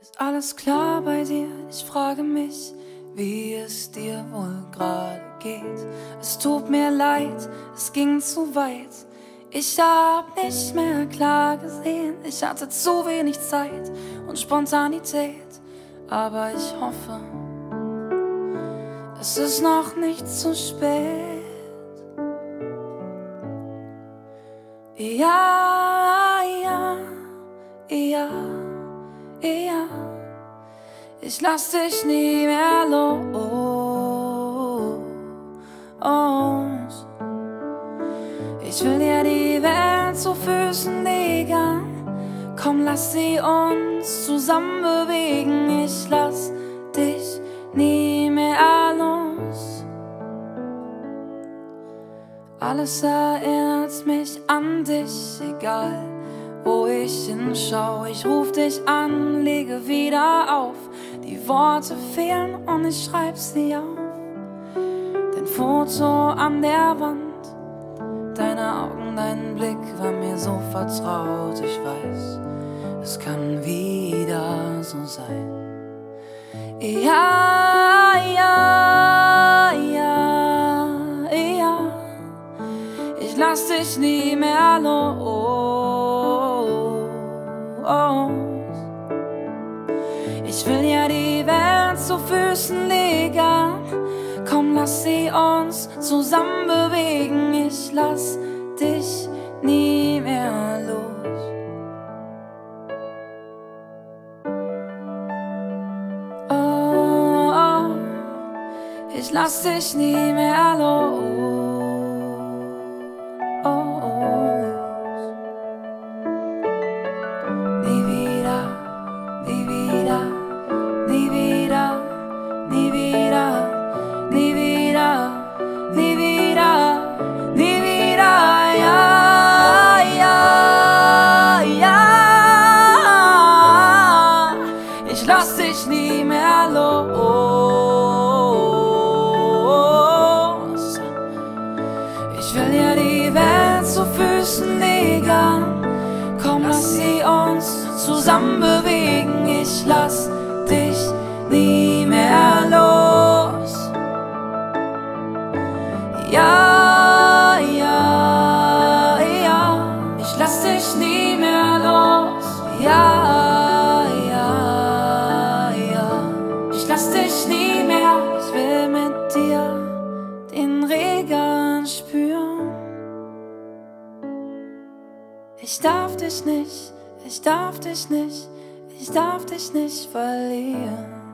Ist alles klar bei dir? Ich frage mich, wie es dir wohl gerade geht. Es tut mir leid, es ging zu weit. Ich hab nicht mehr klar gesehen. Ich hatte zu wenig Zeit und Spontanität. Aber ich hoffe, es ist noch nicht zu spät. Ja, ja, ja, ja. Ich lass dich nie mehr los. Ich will dir die Welt zu Füßen legen. Komm, lass sie uns zusammen bewegen. Alles erinnert mich an dich, egal wo ich hinschau. Ich ruf dich an, lege wieder auf. Die Worte fehlen und ich schreib sie auf. Dein Foto an der Wand Deine Augen, dein Blick war mir so vertraut. Ich weiß, es kann wieder so sein. Ja, lass dich nie mehr los. Ich will ja die Welt zu Füßen legen. Komm, lass sie uns zusammen bewegen. Ich lass dich nie mehr los. Oh, oh, ich lass dich nie mehr los. Lass dich nie mehr los. Ich will dir die Welt zu Füßen legen. Komm, lass sie uns zusammen bewegen. Ich lass dich nie mehr los. Ja, ja, ja. Ich lass dich nie mehr los. Ja. Dich nie mehr. Ich will mit dir den Regen spüren. Ich darf dich nicht, ich darf dich nicht, ich darf dich nicht verlieren.